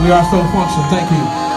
We are so functional. Thank you.